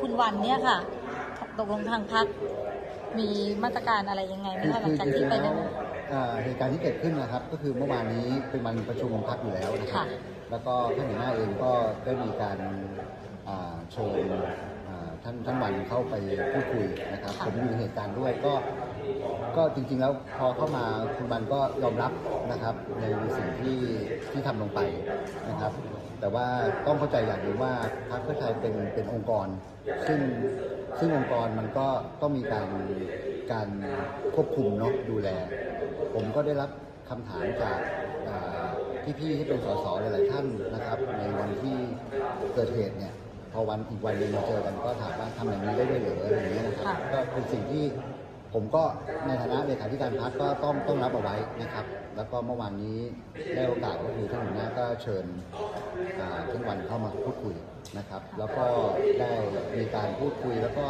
คุณวันเนี่ยค่ะ ตกลงทางพักมีมาตรการอะไรยังไงไหมคะหลังจากที่ไปดำเนินเอ่อเหตุการณ์ที่เกิดขึ้นนะครับ ก็คือเมื่อวานนี้เป็นวันประชุมพักอยู่แล้วนะครับค่ะแล้วก็ท่านหัวหน้าเองก็ได้มีการอ่าเชิญอ่าท่านท่านวันเข้าไปพูดคุยนะครับผมอยู่ในเหตุการณ์ด้วยก็ก็จริงๆแล้วพอเข้ามาคุณบันก็ยอมรับนะครับในสิ่งที่ ที่ทำลงไปนะครับ แต่ว่าต้องเข้าใจอย่างหนึ่งว่าพรรคเพื่อไทยเป็นเป็นองค์กร ซึ่งซึ่งองค์กรมันก็ต้องมีการการควบคุมเนาะดูแล ผมก็ได้รับคำถามจากอ่าพี่ๆที่เป็นสสหลายๆท่านนะครับ ในวันที่เกิดเหตุเนี่ยพอวันอีกวันหนึงมาเจอกันก็ถามว่าทำอย่างนี้ได้ด้วยเหรืออะไรอย่างเงี้ยนะครับค่ะก็เป็นสิ่งที่ ผมก็ในฐานะเลขาธิการพักก็ต้องต้องรับเอาไว้นะครับ แล้วก็เมื่อวานนี้ได้โอกาสก็คือท่านหัวหน้าก็เชิญท่านวันเข้ามาพูดคุยนะครับ แล้วก็ได้มีการพูดคุยแล้วก็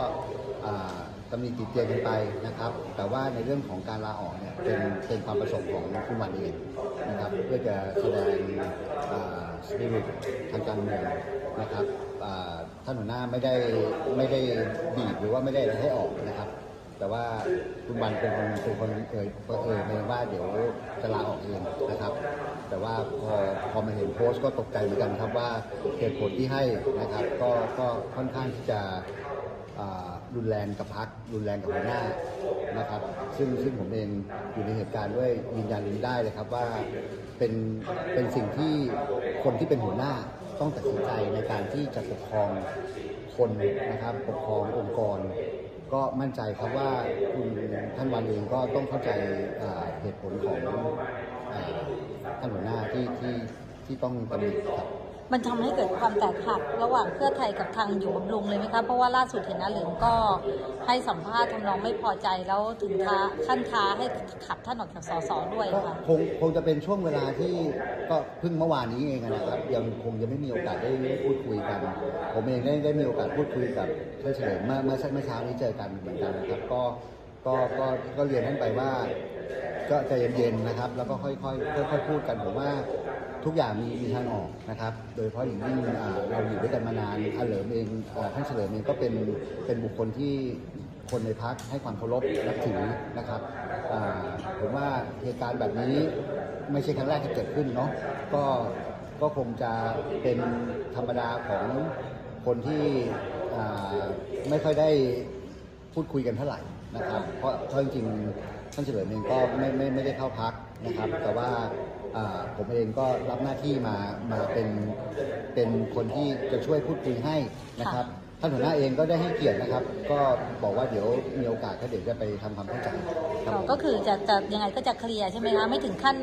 ตำหนิติเตียนกันไปนะครับ แต่ว่าในเรื่องของการลาออกเนี่ยเป็นเป็นความประสงค์ของคุณวันเองนะครับ เพื่อจะแสดงสปิริตทางการเมืองนะครับอ่าท่านหัวหน้าไม่ได้ไม่ได้บีบหรือว่าไม่ได้อะไรให้ออกนะครับ แต่ว่าคุณบันเป็นคนเป็นคนเอ่ยเอ่ยเองว่าเดี๋ยวจะลาออกเองนะครับ แต่ว่าพอพอมาเห็นโพสต์ก็ตกใจเหมือนกันครับว่าเหตุผลที่ให้นะครับ ก็ก็ค่อนข้างที่จะรุนแรงกับพักรุนแรงกับหัวหน้านะครับ ซึ่งซึ่งผมเองอยู่ในเหตุการณ์ด้วยยืนยันได้เลยครับว่าเป็นเป็นสิ่งที่คนที่เป็นหัวหน้าต้องตัดสินใจในการที่จะปกครองคนนะครับปกครององค์กร ก็มั่นใจครับว่าคุณท่านวันเองก็ต้องเข้าใจเหตุผลของอท่านหัวหน้าที่ที่ที่ต้องตำหนิครับ มันทำให้เกิดความแตกหักระหว่างเพื่อไทยกับทางอยู่บำรุงเลยไหมคะเพราะว่าล่าสุดเห็นอาเหลิมก็ให้สัมภาษณ์ทำนองไม่พอใจแล้วถึงท้าขั้นท้าให้ขับท่านออกจากสสด้วยค่ะคงคงจะเป็นช่วงเวลาที่ก็เพิ่งเมื่อวานนี้เองนะครับยังคงจะไม่มีโอกาสได้พูดคุยกัน ผมเองได้ได้มีโอกาสพูดคุยกับท่านเฉลิมเมื่อเมื่อเมื่อเช้านี้เจอกันเหมือนกันนะครับก็ ก็ก็ก็เรียนท่านไปว่า ก็ใจเย็นๆนะครับ แล้วก็ค่อยๆค่อยๆพูดกันผมว่าทุกอย่างมีมีทางออกนะครับ โดยเฉพาะอย่างยิ่งเราอยู่ด้วยกันมานานอาเหลิมเองอ่าท่านเฉลิมเองก็เป็นเป็นบุคคลที่คนในพักให้ความเคารพนับถือนะครับผมว่าเหตุการณ์แบบนี้ไม่ใช่ครั้งแรกที่เกิดขึ้นเนาะก็ก็คงจะเป็นธรรมดาของคนที่ไม่ค่อยได้พูดคุยกันเท่าไหร่ นะครับเพราะเพราะจริงๆท่านเฉลิมเองก็ไม่ไม่ไม่ได้เข้าพักนะครับ แต่ว่าอ่าผมเองก็รับหน้าที่มามาเป็นเป็นคนที่จะช่วยพูดคุยให้นะครับท่านหัวหน้าเองก็ได้ให้เกียรตินะครับ ก็บอกว่าเดี๋ยวมีโอกาสก็เดี๋ยวจะไปทำความเข้าใจครับผมก็คือจะจะยังไงก็จะเคลียร์ใช่ไหมคะไม่ถึงขั้น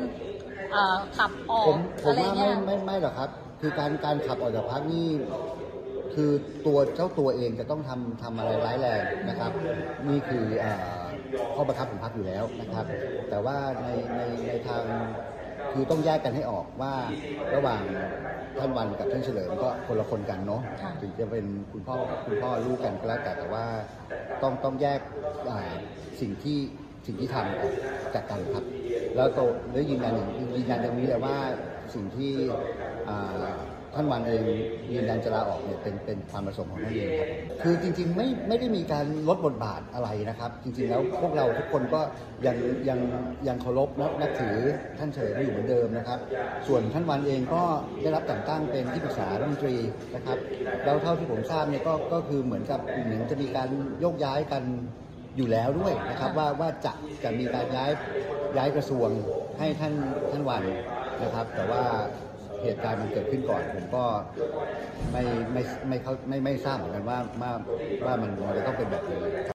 เอ่อขับออผกมผมอะไรว่าเงี้ไม่ยไม่ไม่หรอกครับ คือการการขับออกจากพักนี่ คือตัวเจ้าตัวเองจะต้องทำทำอะไรร้ายแรงนะครับ นี่คือเอ่อข้อบังคับของพักอยู่แล้วนะครับ แต่ว่าในในในทางคือต้องแยกกันให้ออกว่าระหว่างท่านวันกับท่านเฉลิมก็คนละคนกันเนาะค่ะถึงจะเป็นคุณพ่อคุณพ่อลูกกันก็แล้วแต่แต่ว่าต้องต้องแยกอ่าสิ่งที่สิ่งที่ทำออกจากกันครับ แล้วโตได้ยืนยันอย่างยืนยันตรงนี้เลยว่าสิ่งที่อ่า ท่านวันเองยืนยันจะลาออกเนี่ยเป็นเป็นความประสงค์ของท่านเองครับคือจริงๆไม่ไม่ได้มีการลดบทบาทอะไรนะครับ จริงๆแล้วพวกเราทุกคนก็ยังยังยังเคารพนับนับถือท่านเฉลิมอยู่เหมือนเดิมนะครับ ส่วนท่านวันเองก็ได้รับแต่งตั้งเป็นที่ปรึกษารัฐมนตรีนะครับแล้วเท่าที่ผมทราบเนี่ยก็ก็คือเหมือนกับเหมือนจะมีการโยกย้ายกันอยู่แล้วด้วยนะครับว่าว่าจะจะมีการย้ายย้ายกระทรวงให้ท่านท่านวันนะครับ แต่ว่า เหตุการณ์มันเกิดขึ้นก่อน ผมก็ไม่ไม่ไม่เขาไม่ไม่ทราบเหมือนกันว่าว่าว่ามันมันจะต้องเป็นแบบนี้